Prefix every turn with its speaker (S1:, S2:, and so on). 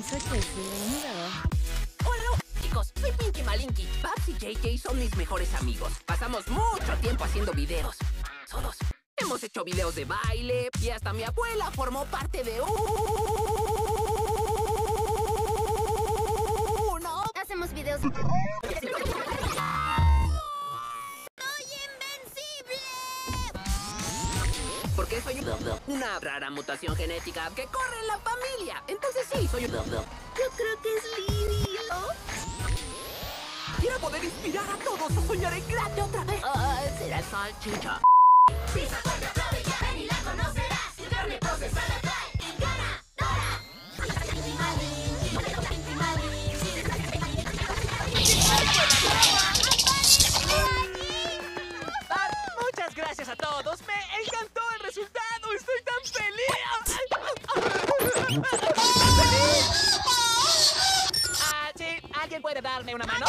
S1: pienso que es lindo.
S2: Hola, chicos, soy Pinky Malinky. Babs y JJ son mis mejores amigos. Pasamos mucho tiempo haciendo videos. Solos. Hemos hecho videos de baile y hasta mi abuela formó parte de uno.
S1: Hacemos videos.
S2: Porque soy un una rara mutación genética que corre en la familia.
S1: Yo creo que es lindo.
S2: Quiero poder inspirar a todos a soñar en grande otra vez. Ah, será salchicha.
S3: Ah, muchas gracias a todos. Me encantó el resultado. Estoy tan feliz. Ah, sí. ¿Alguien puede darme una mano?